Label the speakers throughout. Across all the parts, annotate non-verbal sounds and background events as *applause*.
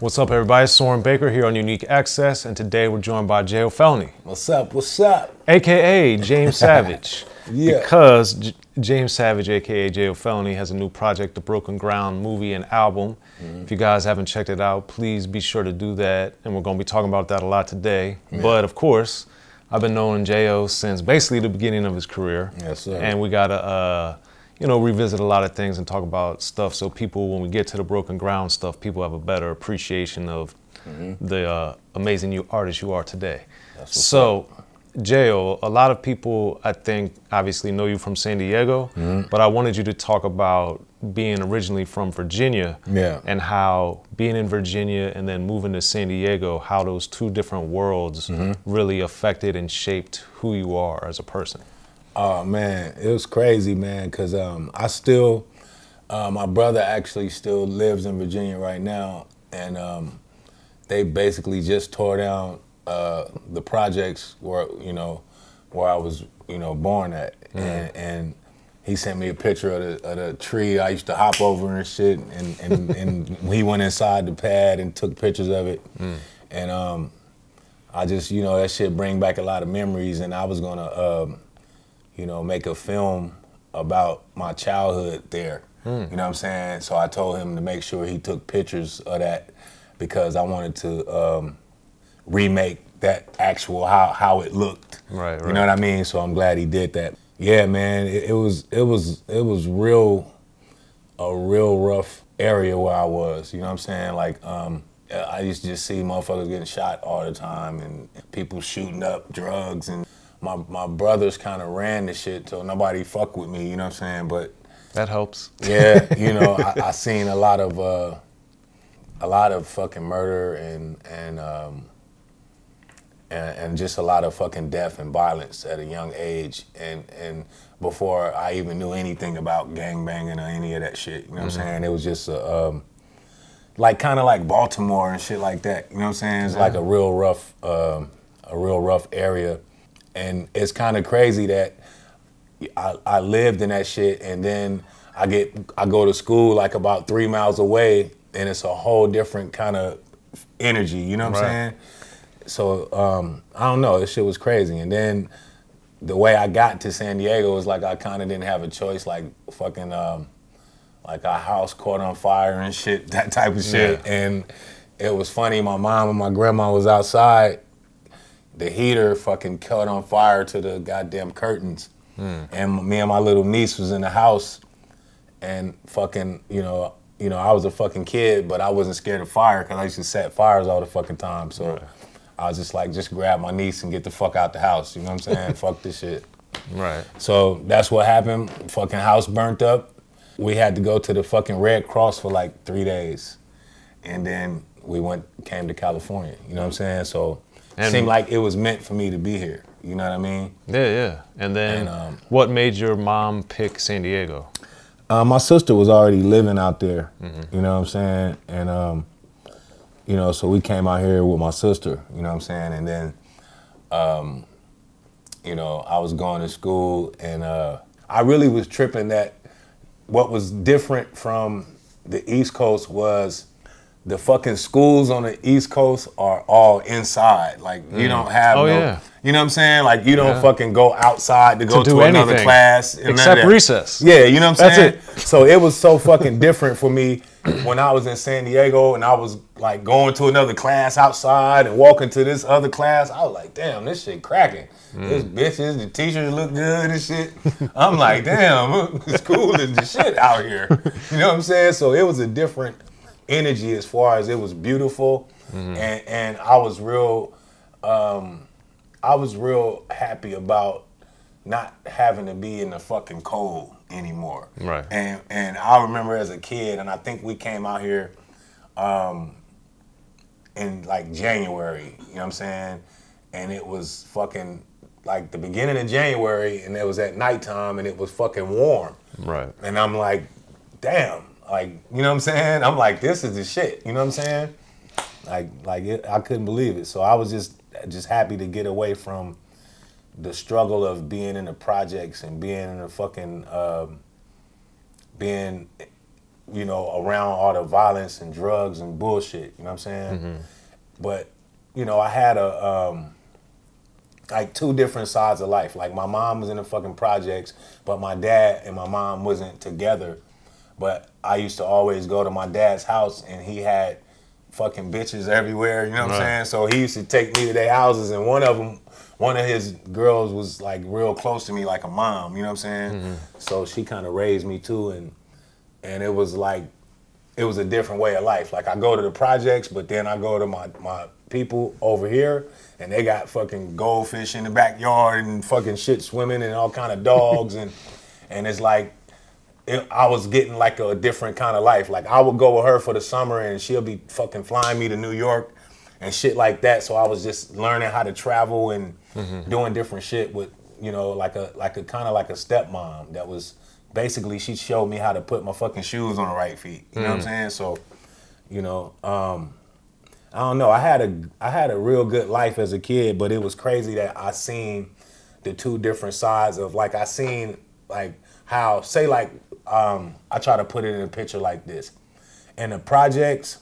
Speaker 1: What's up, everybody? Soren Baker here on Unique Access, and today we're joined by Jayo Felony,
Speaker 2: What's up? What's up?
Speaker 1: aka James *laughs* Savage.
Speaker 2: Yeah.
Speaker 1: Because J- James Savage, aka Jayo Felony, has a new project, The Broken Ground movie and album.
Speaker 2: Mm-hmm.
Speaker 1: If you guys haven't checked it out, please be sure to do that, and we're going to be talking about that a lot today. But of course, I've been knowing Jayo since basically the beginning of his career.
Speaker 2: Yes, sir.
Speaker 1: And we got a. uh, you know, revisit a lot of things and talk about stuff so people, when we get to the Broken Ground stuff, people have a better appreciation of the uh, amazing you artist you are today. So, Jayo, a lot of people, I think, obviously know you from San Diego,
Speaker 2: Mm-hmm.
Speaker 1: but I wanted you to talk about being originally from Virginia
Speaker 2: Yeah.
Speaker 1: and how being in Virginia and then moving to San Diego, how those two different worlds
Speaker 2: Mm-hmm.
Speaker 1: really affected and shaped who you are as a person.
Speaker 2: Oh man, it was crazy, man. Cause um, I still, uh, my brother actually still lives in Virginia right now, and um, they basically just tore down uh, the projects where you know where I was you know born at, and, and he sent me a picture of the, of the tree I used to hop over and shit, and and, *laughs* and he went inside the pad and took pictures of it, and um, I just you know that shit bring back a lot of memories, and I was gonna. Um, you know, make a film about my childhood there. You know what I'm saying? So I told him to make sure he took pictures of that because I wanted to um, remake that actual how how it looked.
Speaker 1: Right, right.
Speaker 2: You know what I mean? So I'm glad he did that. Yeah, man, it, it was it was it was real a real rough area where I was. You know what I'm saying? Like, um, I used to just see motherfuckers getting shot all the time and people shooting up drugs. And my, my brothers kind of ran the shit, so nobody fuck with me. You know what I'm saying? But
Speaker 1: That helps.
Speaker 2: yeah, *laughs* you know, I, I seen a lot of uh, a lot of fucking murder and and um, and, and just a lot of fucking death and violence at a young age, and and before I even knew anything about gang banging or any of that shit. You know what I'm saying? It was just a, um, like kind of like Baltimore and shit like that. You know what I'm saying? It's like a real rough, um, a real rough area, and it's kind of crazy that I, I lived in that shit, and then I get I go to school like about three miles away, and it's a whole different kind of energy. You know what
Speaker 1: Right.
Speaker 2: I'm saying? So um, I don't know. This shit was crazy, and then the way I got to San Diego was like I kind of didn't have a choice. Like fucking, um, like our house caught on fire and shit, *laughs* that type of shit.
Speaker 1: Yeah.
Speaker 2: And it was funny. My mom and my grandma was outside. The heater fucking caught on fire to the goddamn curtains, and me and my little niece was in the house, and fucking, you know. You know, I was a fucking kid, but I wasn't scared of fire because I used to set fires all the fucking time. So I was just like, just grab my niece and get the fuck out the house. You know what I'm saying? *laughs* fuck this shit.
Speaker 1: Right.
Speaker 2: So that's what happened. Fucking house burnt up. We had to go to the fucking Red Cross for like three days, and then we went came to California. You know what I'm saying? So
Speaker 1: And-
Speaker 2: seemed like it was meant for me to be here. You know what I mean?
Speaker 1: Yeah, yeah. And then
Speaker 2: And, um,
Speaker 1: what made your mom pick San Diego?
Speaker 2: Uh, my sister was already living out there. You know what I'm saying? And um, you know, so we came out here with my sister. You know what I'm saying? And then, um, you know, I was going to school, and uh, I really was tripping that what was different from the East Coast was the fucking schools on the East Coast are all inside. Like you mm. don't have
Speaker 1: Oh,
Speaker 2: no,
Speaker 1: yeah.
Speaker 2: you know what I'm saying? Like you don't
Speaker 1: Yeah.
Speaker 2: fucking go outside to go to,
Speaker 1: do
Speaker 2: another
Speaker 1: anything,
Speaker 2: class and none of
Speaker 1: except recess.
Speaker 2: Yeah, you know what I'm saying?
Speaker 1: That's it.
Speaker 2: So it was so fucking different for me when I was in San Diego and I was like going to another class outside and walking to this other class. I was like, damn, this shit cracking. Mm. This bitches, the teachers look good and shit. I'm like, damn, *laughs* school is the shit out here. You know what I'm saying? So it was a different energy as far as it was beautiful, and and I was real, um, I was real happy about not having to be in the fucking cold anymore.
Speaker 1: Right.
Speaker 2: And and I remember as a kid, and I think we came out here um, in like January, you know what I'm saying? And it was fucking like the beginning of January, and it was at nighttime, and it was fucking warm.
Speaker 1: Right.
Speaker 2: And I'm like, damn, like, you know what I'm saying? I'm like, this is the shit, you know what I'm saying? Like, like it, I couldn't believe it. So I was just, just happy to get away from the struggle of being in the projects and being in the fucking, um, being, you know, around all the violence and drugs and bullshit. You know what I'm saying?
Speaker 1: Mm-hmm.
Speaker 2: But you know, I had a um, like two different sides of life. Like my mom was in the fucking projects, but my dad and my mom wasn't together. But I used to always go to my dad's house, and he had fucking bitches everywhere. You know what
Speaker 1: Right.
Speaker 2: I'm saying? So he used to take me to their houses, and one of them, one of his girls was like real close to me, like a mom. You know what I'm saying? Mm-hmm. So she kind of raised me too, and and it was like it was a different way of life. Like I go to the projects, but then I go to my my people over here, and they got fucking goldfish in the backyard and fucking shit swimming and all kind of dogs *laughs* and and it's like I was getting like a different kind of life. Like I would go with her for the summer, and she'll be fucking flying me to New York and shit like that. So I was just learning how to travel and doing different shit with you know like a like a kind of like a stepmom that was basically she showed me how to put my fucking shoes on the right feet. You know what I'm saying? So you know. um I don't know. I had a I had a real good life as a kid, but it was crazy that I seen the two different sides of like I seen like how say like um I try to put it in a picture like this. In the projects,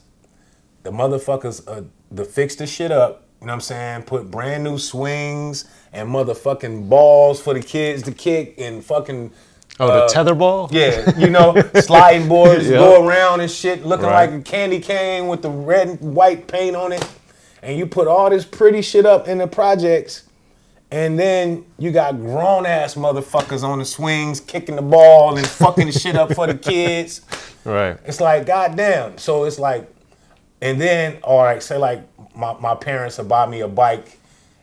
Speaker 2: the motherfuckers uh the fix the shit up, you know what I'm saying? Put brand new swings and motherfucking balls for the kids to kick and fucking
Speaker 1: Oh, the tetherball?
Speaker 2: yeah, you know, *laughs* sliding boards
Speaker 1: Yeah.
Speaker 2: go around and shit, looking
Speaker 1: Right.
Speaker 2: like a candy cane with the red and white paint on it. And you put all this pretty shit up in the projects, and then you got grown ass motherfuckers on the swings kicking the ball and fucking the shit up for the kids. *laughs*
Speaker 1: Right.
Speaker 2: It's like, goddamn. So it's like, and then, all right, say like my, my parents have bought me a bike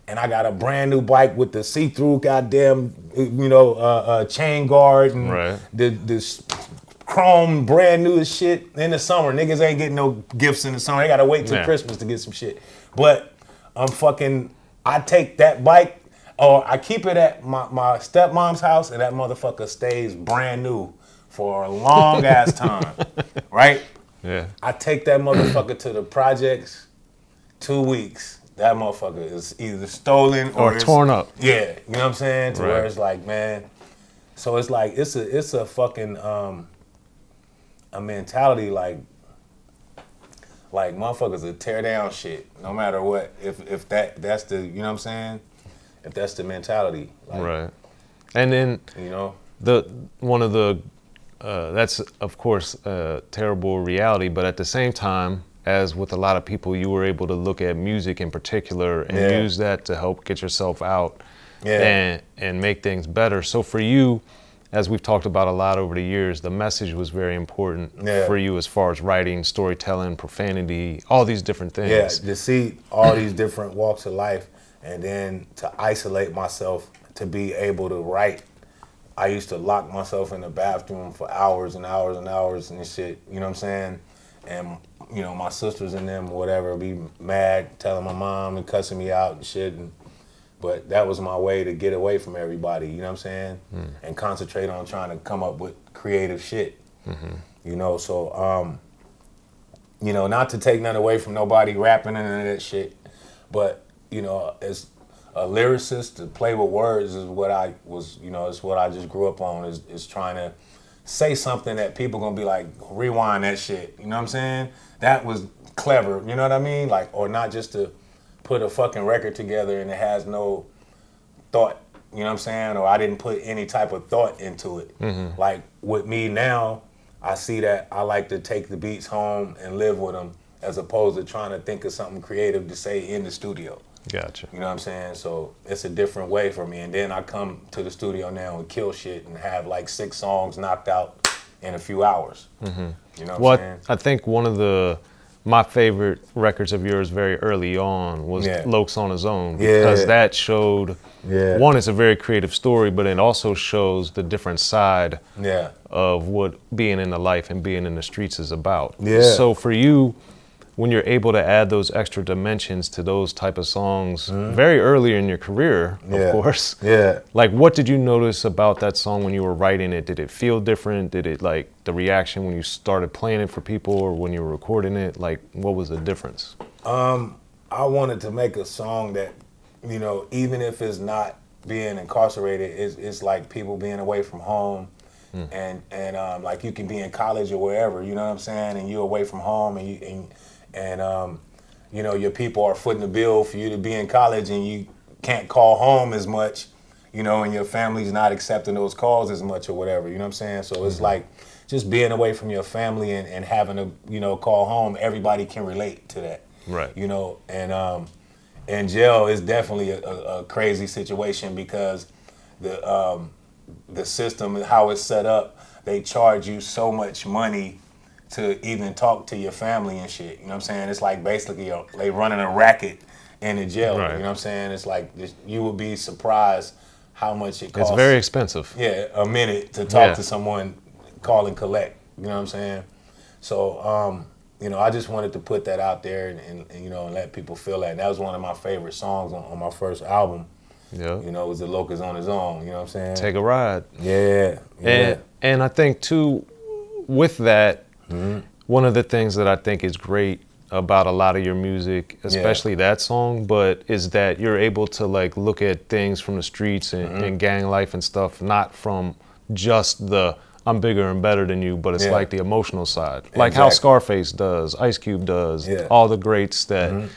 Speaker 2: and I got a brand new bike with the see-through goddamn, you know, uh, uh, chain guard and
Speaker 1: Right.
Speaker 2: the, this chrome brand new shit in the summer. Niggas ain't getting no gifts in the summer. They gotta wait till
Speaker 1: Yeah.
Speaker 2: Christmas to get some shit. But I'm fucking, I take that bike or I keep it at my, my stepmom's house and that motherfucker stays brand new for a long ass *laughs* time. Right?
Speaker 1: Yeah.
Speaker 2: I take that motherfucker to the projects, two weeks. That motherfucker is either stolen or,
Speaker 1: Or torn up.
Speaker 2: Yeah, you know what I'm saying? To where it's like, man. So it's like it's a it's a fucking um a mentality like like motherfuckers will tear down shit no matter what. If if that that's the you know what I'm saying? If that's the mentality. Like,
Speaker 1: Right. And then
Speaker 2: You know?
Speaker 1: the one of the uh, that's of course a terrible reality, but at the same time, as with a lot of people, you were able to look at music in particular and
Speaker 2: Yeah.
Speaker 1: use that to help get yourself out
Speaker 2: Yeah.
Speaker 1: and and make things better. So for you, as we've talked about a lot over the years, the message was very important
Speaker 2: Yeah.
Speaker 1: for you as far as writing, storytelling, profanity, all these different things.
Speaker 2: Yeah, to see all these different walks of life and then to isolate myself to be able to write. I used to lock myself in the bathroom for hours and hours and hours and shit, you know what I'm saying? And, you know, my sisters and them, whatever, be mad, telling my mom and cussing me out and shit. And, but that was my way to get away from everybody, you know what I'm saying? And concentrate on trying to come up with creative shit. You know, so um, you know, not to take nothing away from nobody rapping and none of that shit, but you know, as a lyricist, to play with words is what I was, you know, it's what I just grew up on. Is is trying to say something that people gonna be like, rewind that shit. You know what I'm saying? That was clever. You know what I mean? Like, or not just to put a fucking record together and it has no thought. You know what I'm saying? Or I didn't put any type of thought into it. Mm-hmm. Like with me now, I see that I like to take the beats home and live with them as opposed to trying to think of something creative to say in the studio.
Speaker 1: Gotcha.
Speaker 2: You know what I'm saying? So it's a different way for me. And then I come to the studio now and kill shit and have like six songs knocked out in a few hours. Mm-hmm. You know what
Speaker 1: What
Speaker 2: I'm saying?
Speaker 1: I think one of the my favorite records of yours very early on was
Speaker 2: Yeah.
Speaker 1: Loc's on His Own
Speaker 2: Yeah.
Speaker 1: because that showed
Speaker 2: Yeah.
Speaker 1: one it's a very creative story, but it also shows the different side
Speaker 2: Yeah.
Speaker 1: of what being in the life and being in the streets is about.
Speaker 2: Yeah.
Speaker 1: So for you, when you're able to add those extra dimensions to those type of songs very early in your career,
Speaker 2: Mm-hmm. Yeah.
Speaker 1: of course.
Speaker 2: Yeah.
Speaker 1: Like what did you notice about that song when you were writing it? Did it feel different? Did it like the reaction when you started playing it for people or when you were recording it? Like what was the difference?
Speaker 2: I wanted to make a song that, you know, even if it's not being incarcerated, it's, it's like people being away from home and and um, like you can be in college or wherever, you know what I'm saying, and you're away from home, and you and and um, you know your people are footing the bill for you to be in college, and you can't call home as much, you know, and your family's not accepting those calls as much or whatever, you know what I'm saying. So it's like just being away from your family and, and having to you know call home. Everybody can relate to that,
Speaker 1: Right.
Speaker 2: You know, and um, and jail is definitely a, a, a crazy situation because the um, the system how it's set up, they charge you so much money to even talk to your family and shit. You know what I'm saying? It's like basically a, they running a racket in the jail.
Speaker 1: Right.
Speaker 2: You know what I'm saying? It's like this, you would be surprised how much it costs.
Speaker 1: It's very expensive.
Speaker 2: Yeah, a minute to talk
Speaker 1: Yeah.
Speaker 2: to someone, call and collect. You know what I'm saying? So, um, you know, I just wanted to put that out there and, and, and, you know and let people feel that. And that was one of my favorite songs on, on my first album.
Speaker 1: Yeah.
Speaker 2: You know, it was the Loc is on his own. You know what I'm saying?
Speaker 1: Take a ride.
Speaker 2: yeah, yeah,
Speaker 1: And and I think too, with that,
Speaker 2: Mm-hmm.
Speaker 1: one of the things that I think is great about a lot of your music, especially that song, but is that you're able to like look at things from the streets and,
Speaker 2: Mm-hmm.
Speaker 1: and gang life and stuff, not from just the I'm bigger and better than you, but it's
Speaker 2: Yeah.
Speaker 1: like the emotional side, like how Scarface does, Ice Cube does,
Speaker 2: Yeah. Mm-hmm.
Speaker 1: all the greats that.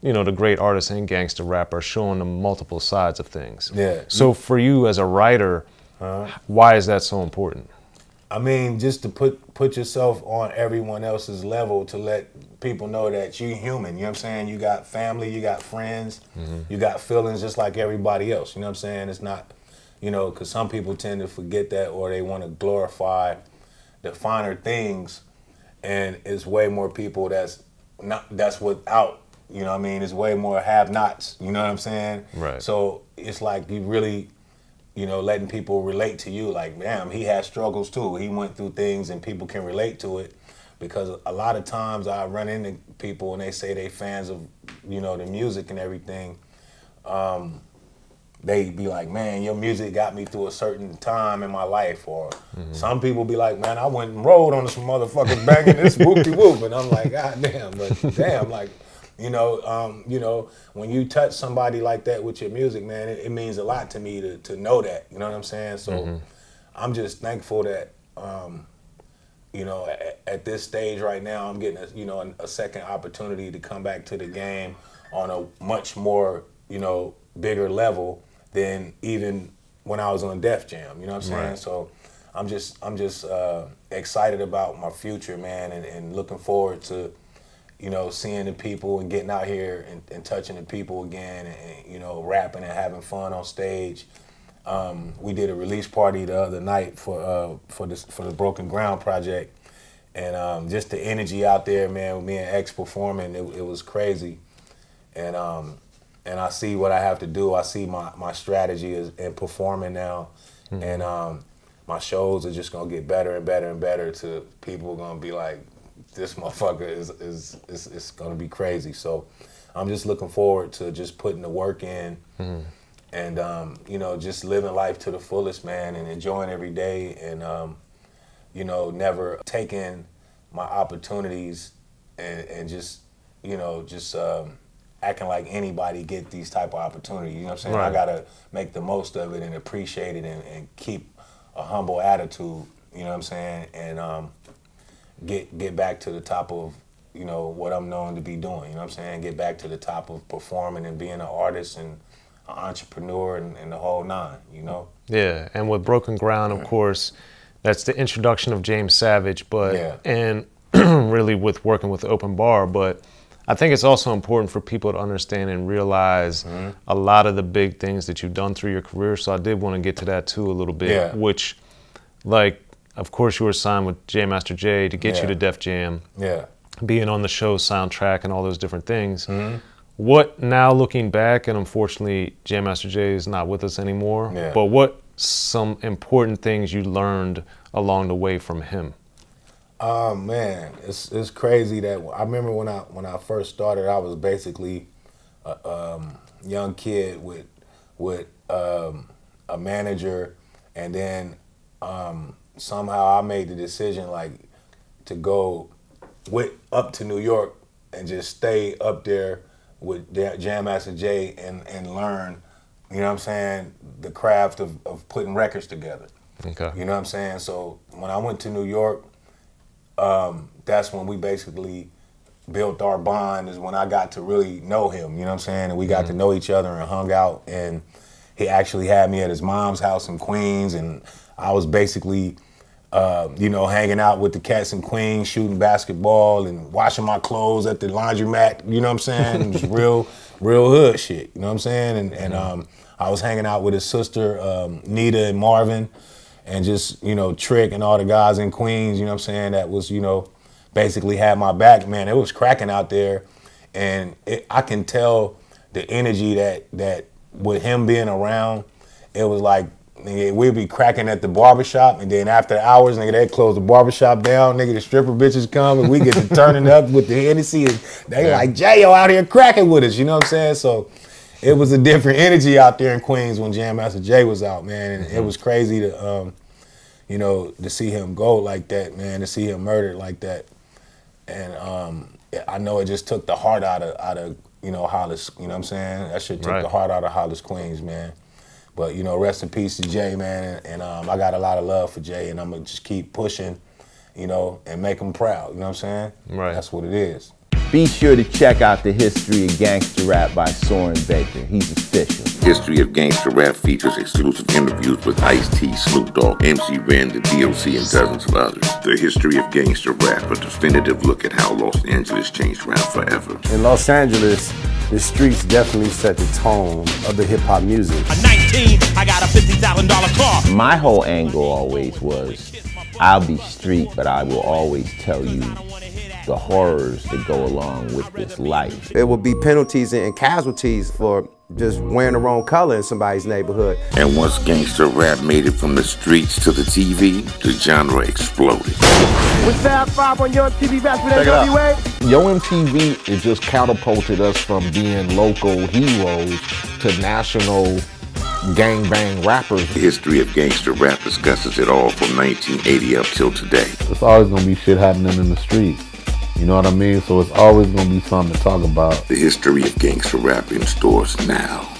Speaker 1: You know the great artists and gangster rappers showing the multiple sides of things.
Speaker 2: Yeah. Uh-huh.
Speaker 1: So for you as a writer, why is that so important?
Speaker 2: I mean, just to put put yourself on everyone else's level to let people know that you're human. You know what I'm saying? You got family, you got friends, mm-hmm. you got feelings just like everybody else. You know what I'm saying? It's not, you know, because some people tend to forget that or they want to glorify the finer things, and it's way more people that's not that's without. You know what I mean? It's way more have-nots. You know what I'm saying?
Speaker 1: Right.
Speaker 2: So it's like you really you know, letting people relate to you. Like, damn, he has struggles too. He went through things and people can relate to it. Because a lot of times I run into people and they say they fans of, you know, the music and everything. Um, they be like, man, your music got me through a certain time in my life. Or some people be like, man, I went and rode on some motherfuckers banging this *laughs* whoopie whoop. And I'm like, god damn, but damn, like, you know, um, you know, when you touch somebody like that with your music, man, it, it means a lot to me to, to know that. You know what I'm saying? So I'm just thankful that, um, you know, at, at this stage right now, I'm getting a, you know a, a second opportunity to come back to the game on a much more you know bigger level than even when I was on Def Jam. You know what I'm saying?
Speaker 1: Right.
Speaker 2: So I'm just I'm just uh, excited about my future, man, and, and looking forward to you know seeing the people and getting out here and, and touching the people again, and, you know rapping and having fun on stage. Um, we did a release party the other night for uh, for this for the Broken Ground project, and um, just the energy out there, man. With me and X performing, it, it was crazy, and um, and I see what I have to do. I see my my strategy is in performing now, and um, my shows are just gonna get better and better and better. To people are gonna be like, this motherfucker is is is, is gonna be crazy. So. I'm just looking forward to just putting the work in and um, you know just living life to the fullest man and enjoying every day and um, you know never taking my opportunities and, and just you know just um, acting like anybody get these type of opportunities you know what i'm saying? I gotta make the most of it and appreciate it and, and keep a humble attitude. You know what i'm saying? And um, get get back to the top of you know what i'm known to be doing you know what i'm saying get back to the top of performing and being an artist and an entrepreneur and, and the whole nine you know
Speaker 1: Yeah, and with Broken Ground, of course, that's the introduction of James Savage, but
Speaker 2: Yeah.
Speaker 1: and *clears throat* really with working with Open Bar, but I think it's also important for people to understand and realize
Speaker 2: Mm-hmm.
Speaker 1: a lot of the big things that you've done through your career. So I did want to get to that too a little bit,
Speaker 2: Yeah.
Speaker 1: which, like, of course, you were signed with Jam Master Jay to get you to Def Jam,
Speaker 2: yeah
Speaker 1: being on the show soundtrack and all those different things.
Speaker 2: Mm-hmm.
Speaker 1: What now looking back, and unfortunately, Jam Master Jay is not with us anymore.
Speaker 2: Yeah.
Speaker 1: But what some important things you learned along the way from him?
Speaker 2: Oh man, it's it's crazy that I remember when I when I first started, I was basically a um, young kid with with um, a manager, and then um, somehow I made the decision like to go with up to New York and just stay up there with Jam Master Jay and and learn, you know what I'm saying, the craft of, of putting records together.
Speaker 1: Okay.
Speaker 2: You know what I'm saying? So when I went to New York, um, that's when we basically built our bond. Is when I got to really know him. You know what I'm saying? And we got to know each other and hung out. And he actually had me at his mom's house in Queens, and I was basically. Uh, you know, hanging out with the cats in Queens, shooting basketball and washing my clothes at the laundromat. You know what I'm saying? It *laughs* real, real hood shit. You know what I'm saying? And, and um, I was hanging out with his sister, um, Nita and Marvin, and just, you know, Trick and all the guys in Queens, you know what I'm saying? That was, you know, basically had my back. Man, it was cracking out there. And it, I can tell the energy that, that with him being around, it was like, nigga, we'd be cracking at the barbershop, and then after hours, nigga, they close the barbershop down, nigga, the stripper bitches come, and we get to turning up with the Hennessy, and they like, Jayo out here cracking with us, you know what I'm saying? So it was a different energy out there in Queens when Jam Master Jay was out, man, and it was crazy to, um, you know, to see him go like that, man, to see him murdered like that, and um, I know it just took the heart out of out of you know Hollis, you know what I'm saying? That shit took
Speaker 1: Right.
Speaker 2: the heart out of Hollis, Queens, man. But you know, rest in peace to Jay, man, and, um, I got a lot of love for Jay, and I'm gonna just keep pushing, you know, and make him proud. You know what I'm saying?
Speaker 1: Right.
Speaker 2: That's what it is.
Speaker 3: Be sure to check out the history of gangster rap by Soren Baker. He's official.
Speaker 4: History of Gangster Rap features exclusive interviews with Ice-T, Snoop Dogg, MC Ren, the DOC, and dozens of others. The History of Gangster Rap, a definitive look at how Los Angeles changed rap forever.
Speaker 5: In Los Angeles, the streets definitely set the tone of the hip hop music.
Speaker 6: At 19, I got a $50,000 car.
Speaker 3: My whole angle always was I'll be street, but I will always tell you the horrors that go along with this life.
Speaker 5: There will be penalties and casualties for just wearing the wrong color in somebody's neighborhood.
Speaker 4: And once gangster rap made it from the streets to the TV, the genre exploded.
Speaker 7: With Fab Five on Yo MTV back with NWA.
Speaker 8: Yo MTV it just catapulted us from being local heroes to national gangbang rappers.
Speaker 4: The history of gangster rap discusses it all from 1980 up till today.
Speaker 9: It's always gonna be shit happening in the streets. You know what I mean? So it's always gonna be something to talk about.
Speaker 4: The history of gangster rap in stores now.